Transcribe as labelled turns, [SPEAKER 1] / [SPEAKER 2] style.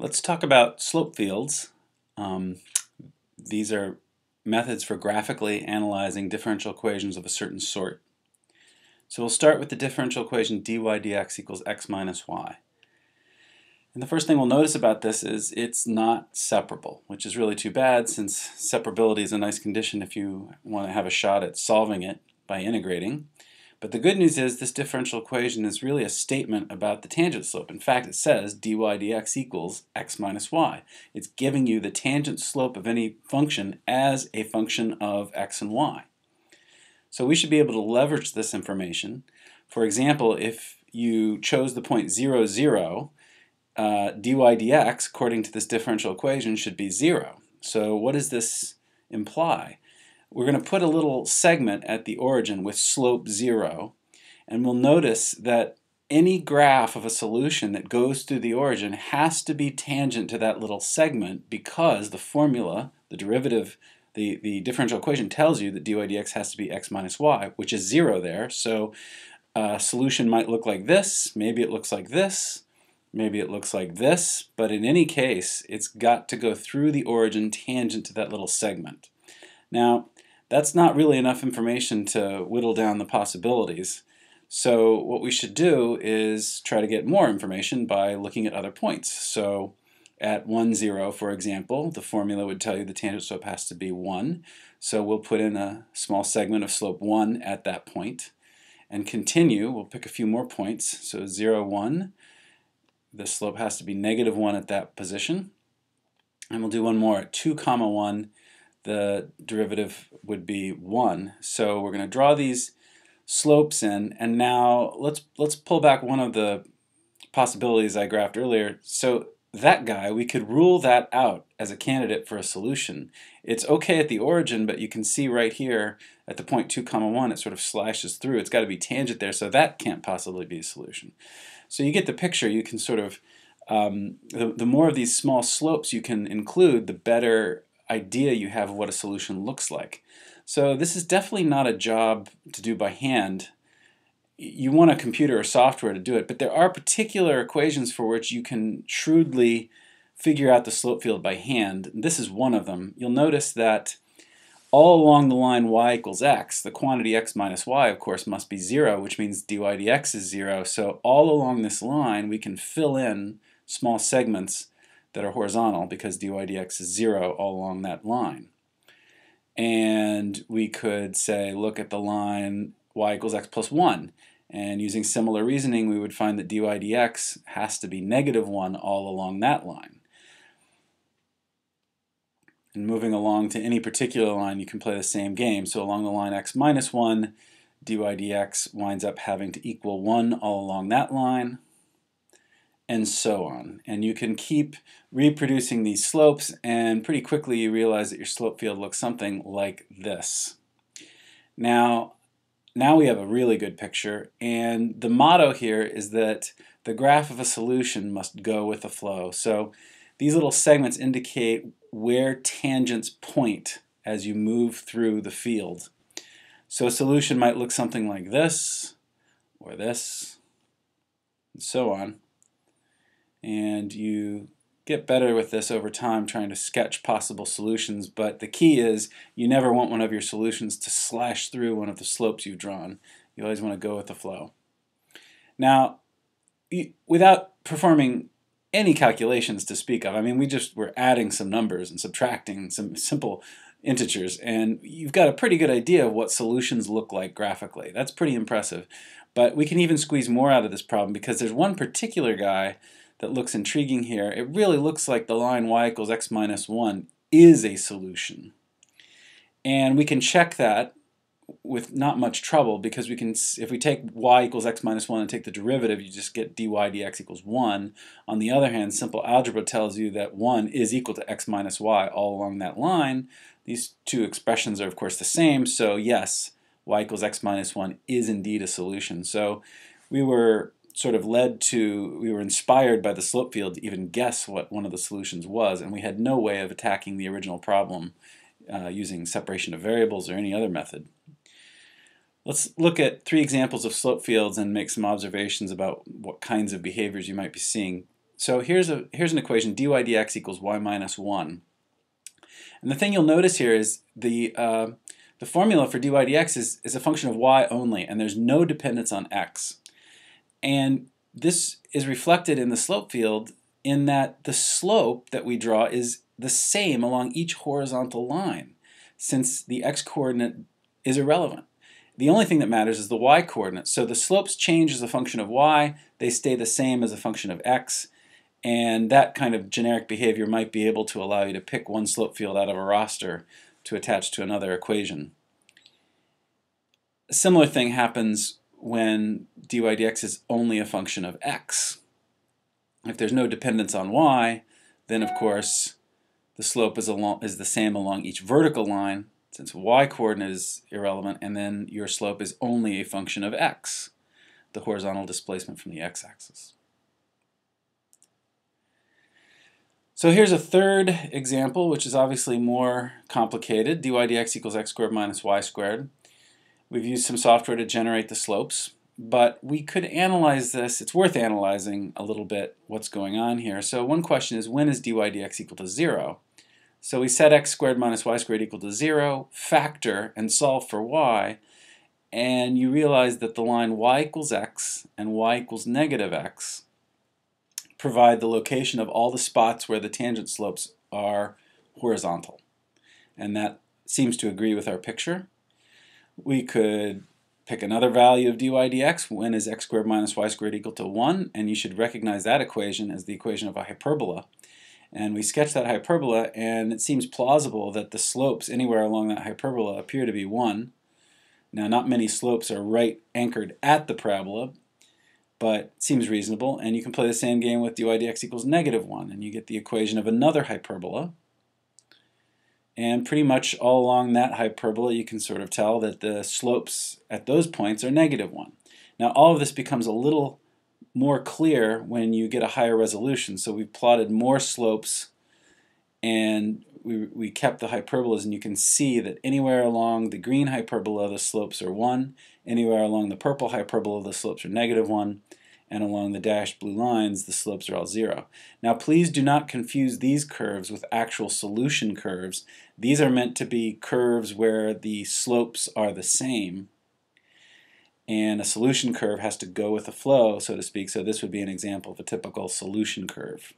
[SPEAKER 1] Let's talk about slope fields. Um, these are methods for graphically analyzing differential equations of a certain sort. So we'll start with the differential equation dy dx equals x minus y. And the first thing we'll notice about this is it's not separable, which is really too bad since separability is a nice condition if you want to have a shot at solving it by integrating. But the good news is this differential equation is really a statement about the tangent slope. In fact, it says dy dx equals x minus y. It's giving you the tangent slope of any function as a function of x and y. So we should be able to leverage this information. For example, if you chose the point 0, 0, uh, dy dx, according to this differential equation, should be 0. So what does this imply? We're going to put a little segment at the origin with slope 0 and we'll notice that any graph of a solution that goes through the origin has to be tangent to that little segment because the formula, the derivative, the, the differential equation tells you that dy dx has to be x minus y, which is 0 there. So a solution might look like this, maybe it looks like this, maybe it looks like this, but in any case, it's got to go through the origin tangent to that little segment. Now, that's not really enough information to whittle down the possibilities. So what we should do is try to get more information by looking at other points. So at 1, 0, for example, the formula would tell you the tangent slope has to be 1. So we'll put in a small segment of slope 1 at that point and continue. We'll pick a few more points. So 0, 1, the slope has to be negative 1 at that position. And we'll do one more at 2 comma 1 the derivative would be 1. So we're going to draw these slopes in, and now let's, let's pull back one of the possibilities I graphed earlier. So that guy, we could rule that out as a candidate for a solution. It's okay at the origin, but you can see right here at the point 2 comma 1, it sort of slashes through. It's got to be tangent there, so that can't possibly be a solution. So you get the picture. You can sort of, um, the, the more of these small slopes you can include, the better idea you have of what a solution looks like. So this is definitely not a job to do by hand. You want a computer or software to do it, but there are particular equations for which you can shrewdly figure out the slope field by hand. This is one of them. You'll notice that all along the line y equals x, the quantity x minus y, of course, must be 0, which means dy dx is 0. So all along this line, we can fill in small segments that are horizontal because dy dx is 0 all along that line. And we could say, look at the line y equals x plus 1. And using similar reasoning, we would find that dy dx has to be negative 1 all along that line. And moving along to any particular line, you can play the same game. So along the line x minus 1, dy dx winds up having to equal 1 all along that line and so on. And you can keep reproducing these slopes and pretty quickly you realize that your slope field looks something like this. Now, now we have a really good picture and the motto here is that the graph of a solution must go with the flow. So these little segments indicate where tangents point as you move through the field. So a solution might look something like this, or this, and so on and you get better with this over time trying to sketch possible solutions but the key is you never want one of your solutions to slash through one of the slopes you've drawn. You always want to go with the flow. Now without performing any calculations to speak of I mean we just were adding some numbers and subtracting some simple integers and you've got a pretty good idea of what solutions look like graphically. That's pretty impressive. But we can even squeeze more out of this problem because there's one particular guy that looks intriguing here, it really looks like the line y equals x minus 1 is a solution. And we can check that with not much trouble because we can, if we take y equals x minus 1 and take the derivative, you just get dy dx equals 1. On the other hand, simple algebra tells you that 1 is equal to x minus y all along that line. These two expressions are of course the same, so yes, y equals x minus 1 is indeed a solution. So we were sort of led to, we were inspired by the slope field to even guess what one of the solutions was, and we had no way of attacking the original problem uh, using separation of variables or any other method. Let's look at three examples of slope fields and make some observations about what kinds of behaviors you might be seeing. So here's, a, here's an equation, dy dx equals y minus 1. And the thing you'll notice here is the, uh, the formula for dy dx is, is a function of y only, and there's no dependence on x. And this is reflected in the slope field in that the slope that we draw is the same along each horizontal line, since the x-coordinate is irrelevant. The only thing that matters is the y-coordinate. So the slopes change as a function of y, they stay the same as a function of x, and that kind of generic behavior might be able to allow you to pick one slope field out of a roster to attach to another equation. A similar thing happens when dy dx is only a function of x. If there's no dependence on y, then of course the slope is, along, is the same along each vertical line, since y-coordinate is irrelevant, and then your slope is only a function of x, the horizontal displacement from the x-axis. So here's a third example, which is obviously more complicated. dy dx equals x squared minus y squared. We've used some software to generate the slopes, but we could analyze this. It's worth analyzing a little bit what's going on here. So one question is, when is dy dx equal to 0? So we set x squared minus y squared equal to 0, factor, and solve for y, and you realize that the line y equals x and y equals negative x provide the location of all the spots where the tangent slopes are horizontal. And that seems to agree with our picture. We could pick another value of dy dx, when is x squared minus y squared equal to 1, and you should recognize that equation as the equation of a hyperbola. And we sketch that hyperbola, and it seems plausible that the slopes anywhere along that hyperbola appear to be 1. Now, not many slopes are right anchored at the parabola, but seems reasonable. And you can play the same game with dy dx equals negative 1, and you get the equation of another hyperbola. And pretty much all along that hyperbola, you can sort of tell that the slopes at those points are negative 1. Now, all of this becomes a little more clear when you get a higher resolution. So we plotted more slopes and we, we kept the hyperbolas and you can see that anywhere along the green hyperbola the slopes are 1, anywhere along the purple hyperbola the slopes are negative 1, and along the dashed blue lines the slopes are all 0. Now please do not confuse these curves with actual solution curves. These are meant to be curves where the slopes are the same and a solution curve has to go with the flow, so to speak. So this would be an example of a typical solution curve.